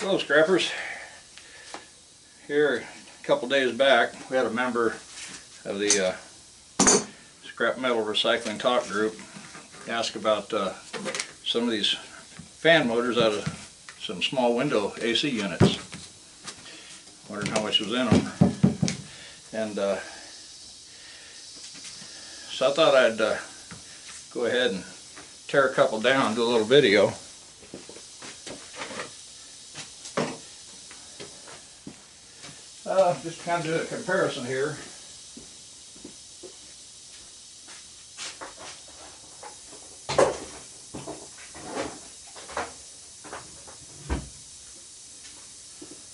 Hello scrappers. Here a couple days back we had a member of the uh, scrap metal recycling talk group ask about uh, some of these fan motors out of some small window AC units. Wondering how much was in them. And uh, so I thought I'd uh, go ahead and tear a couple down, do a little video. Uh, just kind of do a comparison here.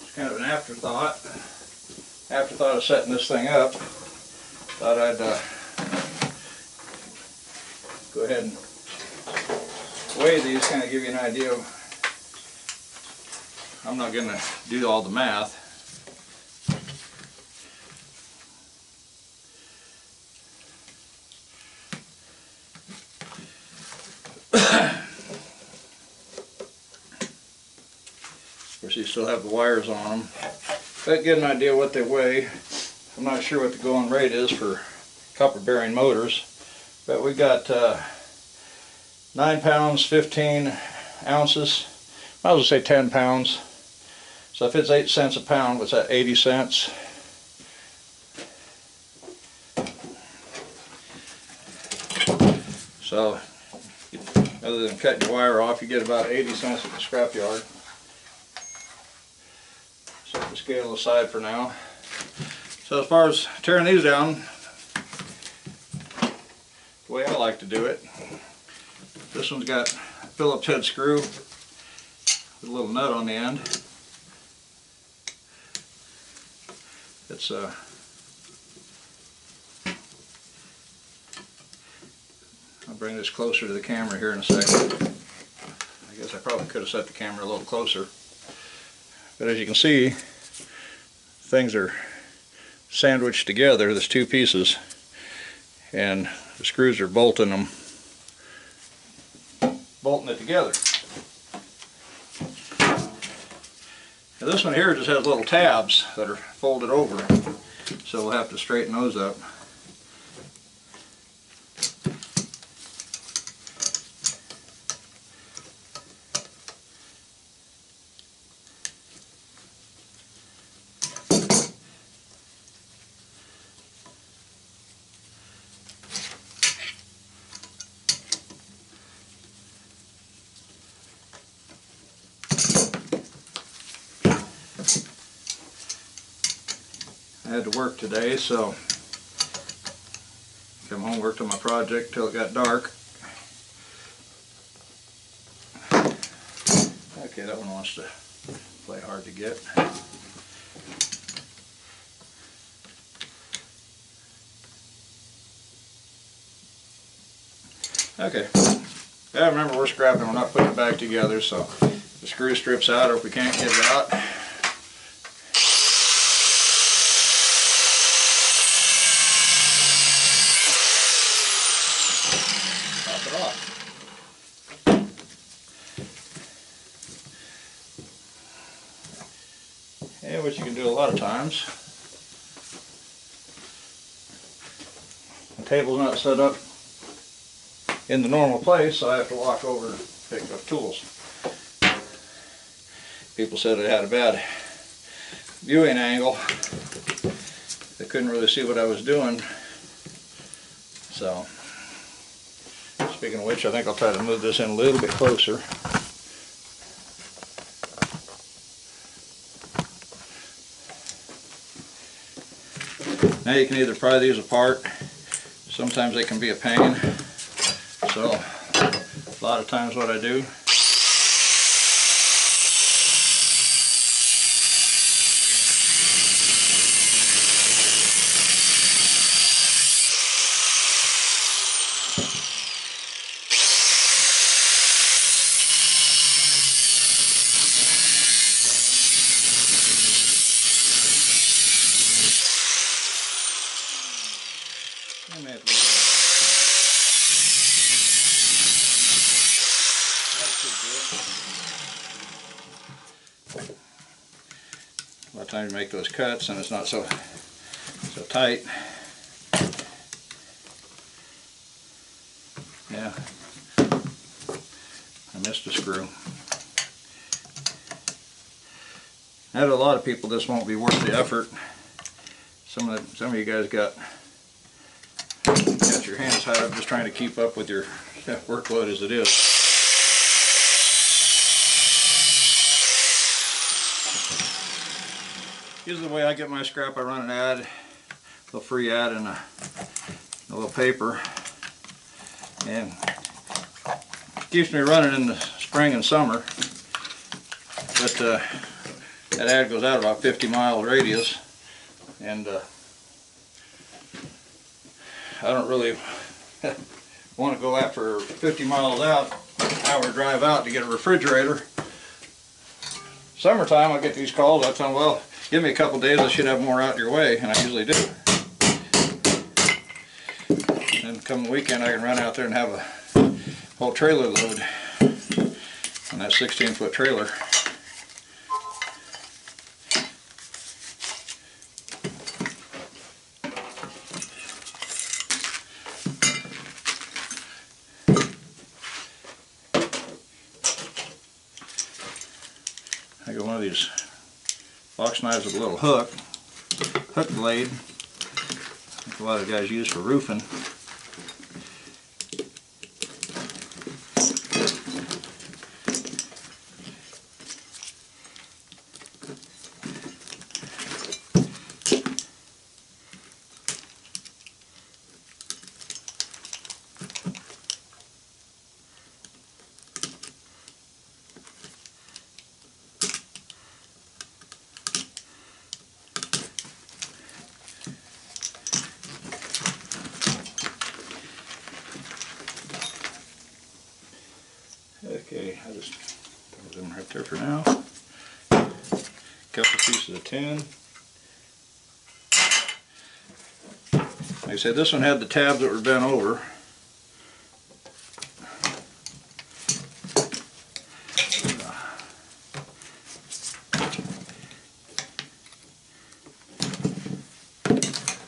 It's kind of an afterthought. Afterthought of setting this thing up. Thought I'd uh, go ahead and weigh these, kind of give you an idea of I'm not going to do all the math. Still have the wires on them. But get an idea what they weigh. I'm not sure what the going rate is for copper bearing motors, but we got uh, 9 pounds 15 ounces. Might as well say 10 pounds. So if it's 8 cents a pound, what's that, 80 cents? So, other than cutting your wire off, you get about 80 cents at the scrapyard. Scale aside for now. So as far as tearing these down, the way I like to do it, this one's got a Phillips head screw with a little nut on the end. It's uh, I'll bring this closer to the camera here in a second. I guess I probably could have set the camera a little closer. But as you can see, things are sandwiched together, there's two pieces, and the screws are bolting them, bolting it together. Now this one here just has little tabs that are folded over, so we'll have to straighten those up. To work today, so come home, worked on my project till it got dark. Okay, that one wants to play hard to get. Okay, yeah, remember we're scrapping, we're not putting it back together, so the screw strips out or if we can't get it out, pop it off. And what you can do a lot of times, the table's not set up in the normal place, so I have to walk over and pick up tools. People said I had a bad viewing angle. They couldn't really see what I was doing. So, speaking of which, I think I'll try to move this in a little bit closer. Now you can either pry these apart. Sometimes they can be a pain. So, a lot of times what I do By the time you make those cuts and it's not so so tight. Yeah. I missed a screw. I know a lot of people this won't be worth the effort. Some of the, some of you guys got got your hands tied up just trying to keep up with your workload as it is. Usually the way I get my scrap, I run an ad, a little free ad in a, a little paper, and keeps me running in the spring and summer. But uh, that ad goes out about 50 mile radius, and uh, I don't really want to go after 50 miles out, hour drive out to get a refrigerator. Summertime, I get these calls. I tell them, well, give me a couple days, I should have more out your way, and I usually do. And come the weekend, I can run out there and have a whole trailer load on that 16 foot trailer. I got one of these box knives with a little hook, hook blade, a lot of guys use for roofing. Okay, I just throw them right there for now. Couple pieces of tin. Like I said, this one had the tabs that were bent over.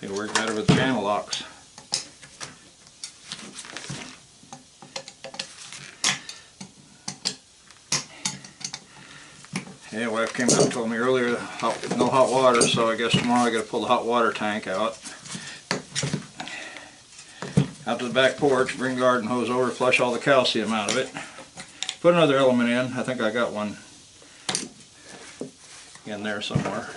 They work better with channel locks. Yeah, wife came out and told me earlier, hot, no hot water, so I guess tomorrow I gotta pull the hot water tank out. Out to the back porch, bring garden hose over, flush all the calcium out of it. Put another element in, I think I got one in there somewhere.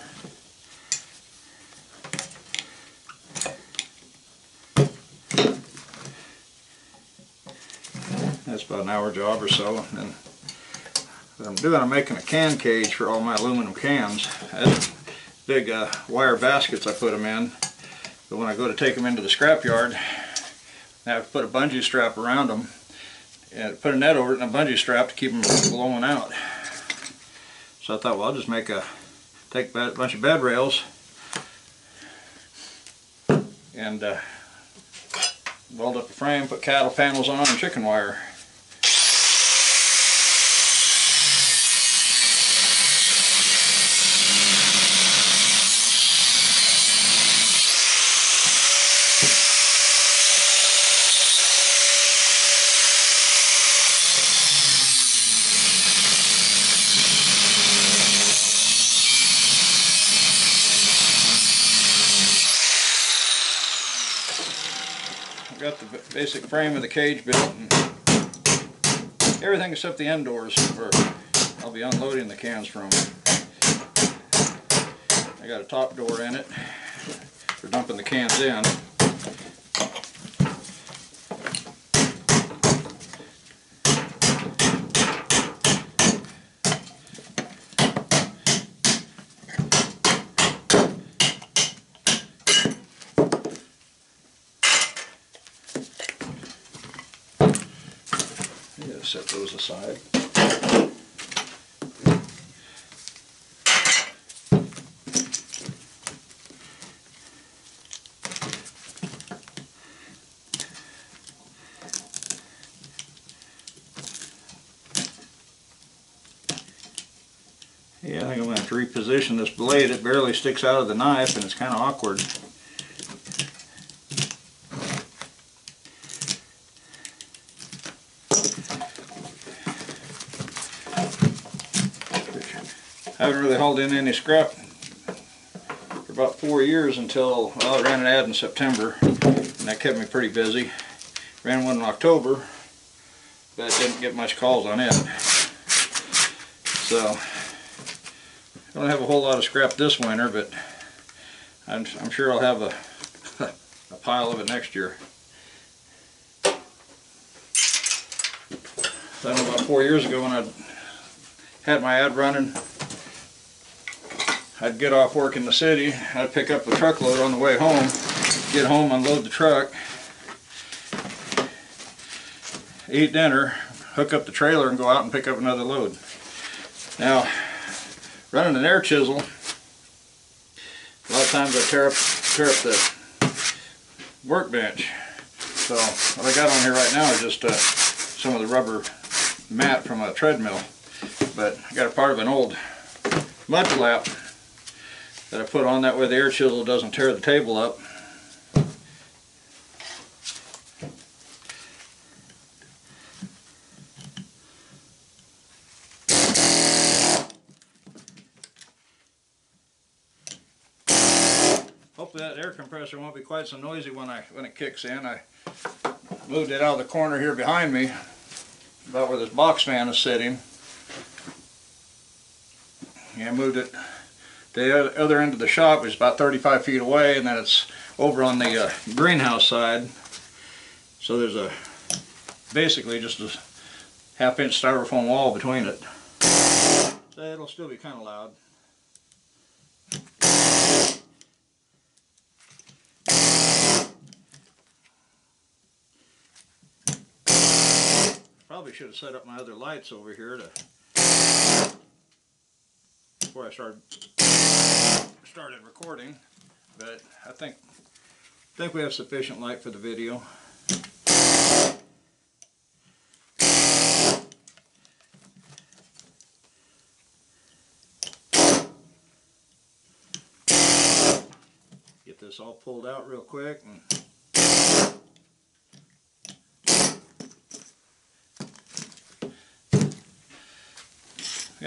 That's about an hour job or so, and then what I'm doing, I'm making a can cage for all my aluminum cans. Have big uh, wire baskets I put them in. But when I go to take them into the scrapyard, I have to put a bungee strap around them and put a net over it and a bungee strap to keep them from blowing out. So I thought, well, I'll just make a, take a bunch of bed rails and uh, weld up a frame, put cattle panels on and chicken wire. I've got the b- basic frame of the cage built and everything except the end doors where I'll be unloading the cans from. I got a top door in it for dumping the cans in. Yeah, set those aside. Yeah, I think I'm gonna have to reposition this blade. It barely sticks out of the knife and it's kind of awkward. I haven't really hauled in any scrap for about four years until, well, I ran an ad in September and that kept me pretty busy. Ran one in October, but didn't get much calls on it. So, I don't have a whole lot of scrap this winter, but I'm, I'm sure I'll have a, a pile of it next year. Know, about four years ago when I had my ad running, I'd get off work in the city, I'd pick up a truckload on the way home, get home, unload the truck, eat dinner, hook up the trailer and go out and pick up another load. Now, running an air chisel, a lot of times I tear up, tear up the workbench. So what I got on here right now is just uh, some of the rubber mat from a treadmill. But I got a part of an old mud flap that I put on that way the air chisel doesn't tear the table up. Hopefully that air compressor won't be quite so noisy when I when it kicks in. I moved it out of the corner here behind me, about where this box fan is sitting. Yeah, I moved it the other end of the shop is about 35 feet away and then it's over on the uh, greenhouse side. So there's a basically just a half inch styrofoam wall between it. It'll still be kind of loud. Probably should have set up my other lights over here to before I started started recording, but I think I think we have sufficient light for the video. Get this all pulled out real quick and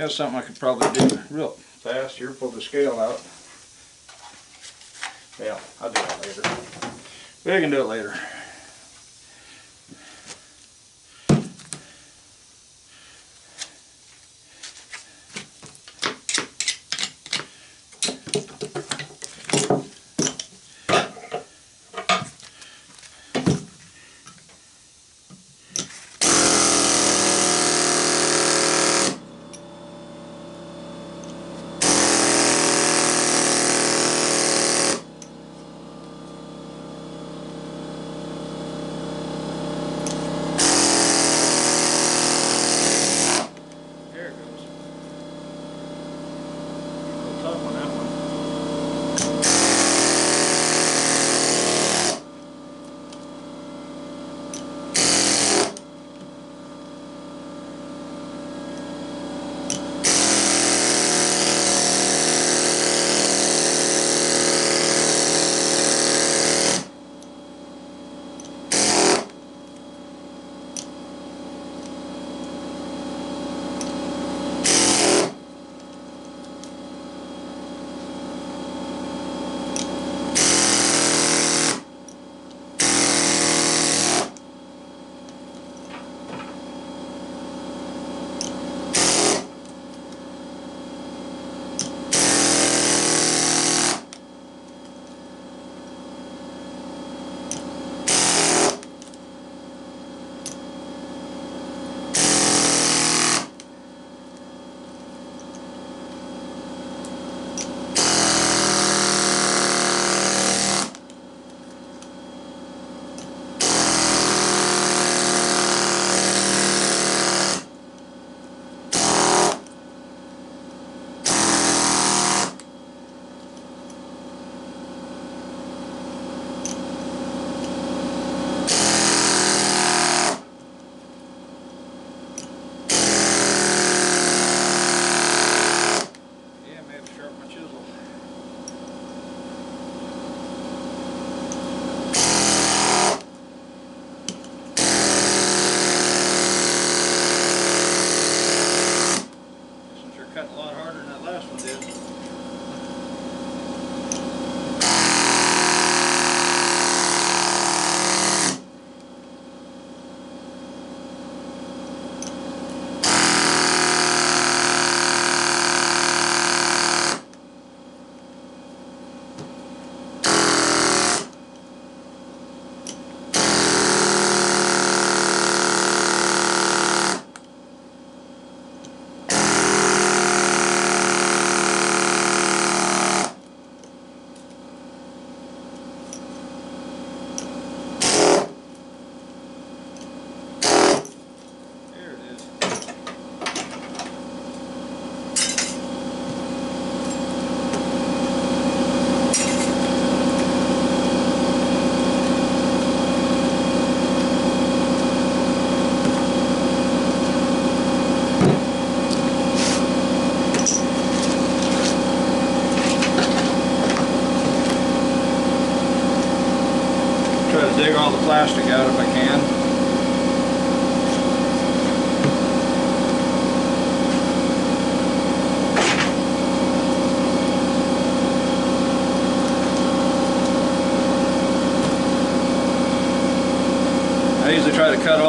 Yeah, something I could probably do real fast here, pull the scale out. Yeah, I'll do that later. We can do it later.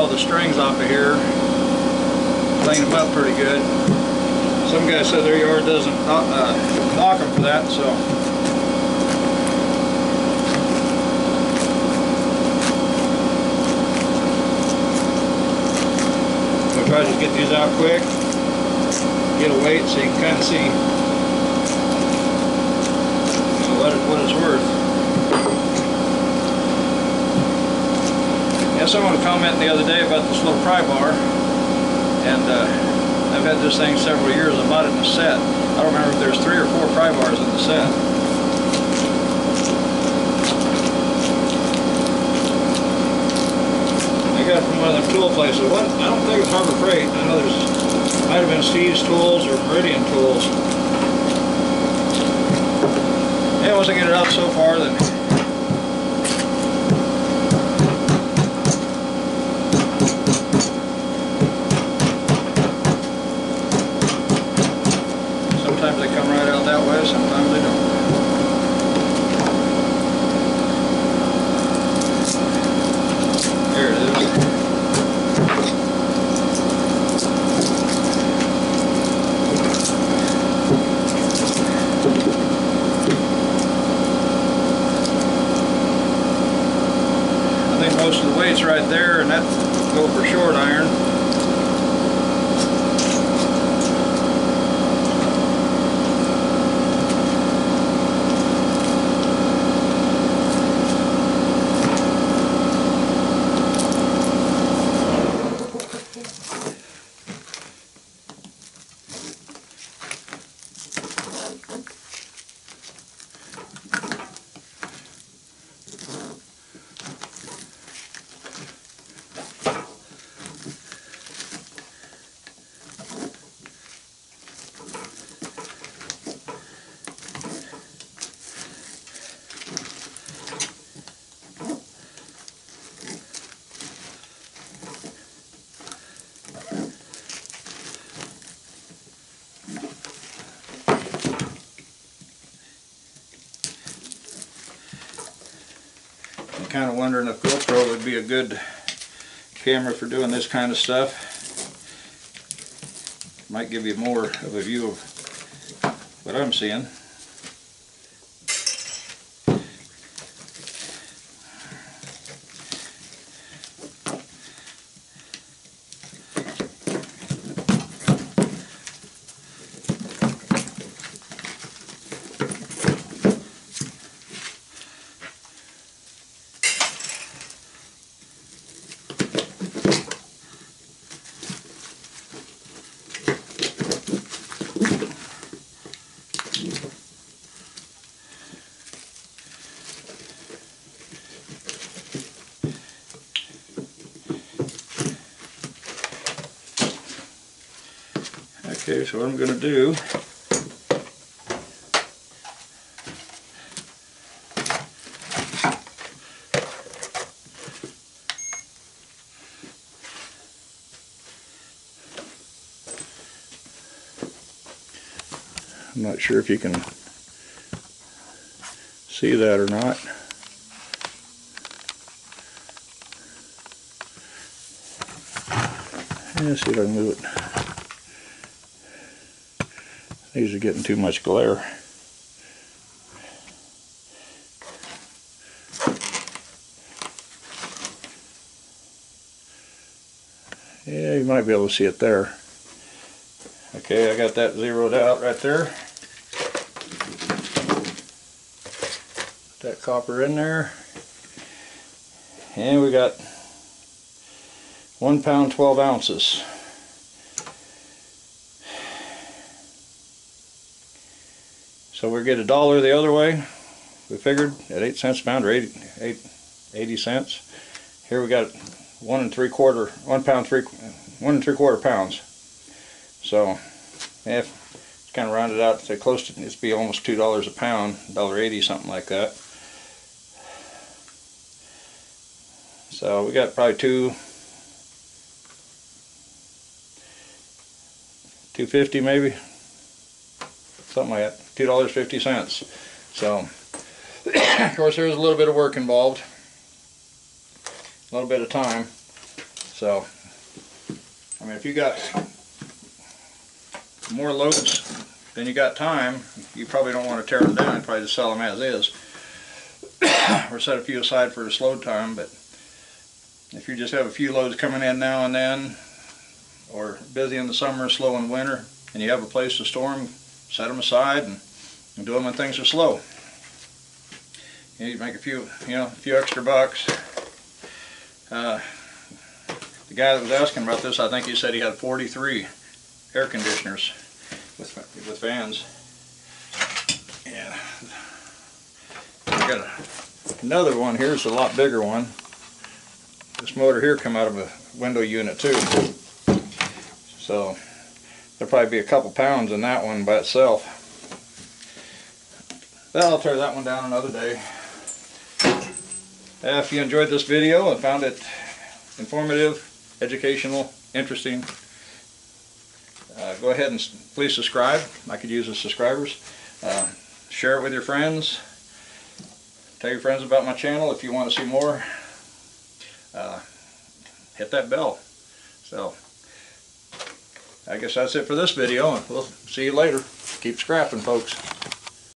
The strings off of here, clean them up pretty good. Some guy said their yard doesn't knock, uh, knock them for that, so. I'll try to get these out quick, get a weight so you can kind of see what it's worth. Yeah, someone commented the other day about this little pry bar, and uh, I've had this thing several years. I bought it in a set. I don't remember if there's three or four pry bars in the set. I got from one of the tool places. What? I don't think it's Harbor Freight. I know there's might have been Steve's Tools or Meridian Tools. Yeah, once I get it out so far, then Sometimes they come right out that way, sometimes they don't. There it is. I think most of the weight's right there, and that's go for short iron. Kind of wondering if GoPro would be a good camera for doing this kind of stuff. Might give you more of a view of what I'm seeing. Okay, so what I'm gonna do I'm not sure if you can see that or not. Let's see if I can move it. These are getting too much glare. Yeah, you might be able to see it there. Okay, I got that zeroed out right there. Put that copper in there. And we got one pound 12 ounces. So we get a dollar the other way. We figured at eight cents a pound or 80, eight, 80 cents. Here we got one and three quarter, one pound three, one and three quarter pounds. So if it's kind of rounded out to close to, it's be almost two dollars a pound, dollar eighty something like that. So we got probably two, two fifty maybe, something like that. Two dollars fifty cents. So, of course, there's a little bit of work involved, a little bit of time. So, I mean, if you got more loads than you got time, you probably don't want to tear them down. Probably just sell them as is. or set a few aside for a slow time, but if you just have a few loads coming in now and then, or busy in the summer, slow in winter, and you have a place to store them, set them aside and, and do them when things are slow. You, make a few, you know, a few extra bucks. Uh, the guy that was asking about this, I think he said he had 43 air conditioners with with fans. Yeah. I got a, another one here. It's a lot bigger one. This motor here come out of a window unit too. So there'll probably be a couple pounds in that one by itself. Well, I'll tear that one down another day. Uh, if you enjoyed this video and found it informative, educational, interesting, uh, go ahead and please subscribe. I could use the subscribers. Uh, share it with your friends. Tell your friends about my channel if you want to see more. Uh, hit that bell. So, I guess that's it for this video. and We'll see you later. Keep scrapping, folks.